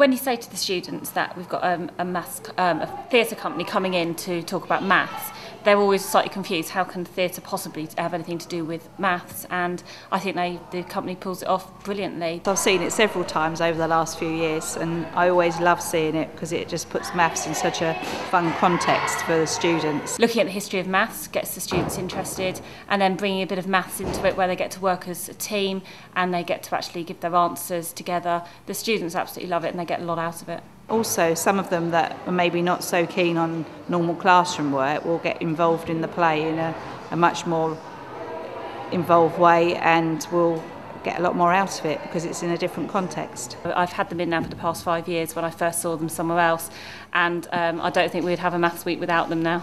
when you say to the students that we've got um, a mask um, a theatre company coming in to talk about maths, they're always slightly confused. How can theatre possibly have anything to do with maths? And I think they, the company pulls it off brilliantly. I've seen it several times over the last few years, and I always love seeing it because it just puts maths in such a fun context for the students. Looking at the history of maths gets the students interested, and then bringing a bit of maths into it where they get to work as a team and they get to actually give their answers together. The students absolutely love it and they get a lot out of it also some of them that are maybe not so keen on normal classroom work will get involved in the play in a, a much more involved way and will get a lot more out of it because it's in a different context. I've had them in now for the past five years when I first saw them somewhere else and um, I don't think we'd have a maths week without them now.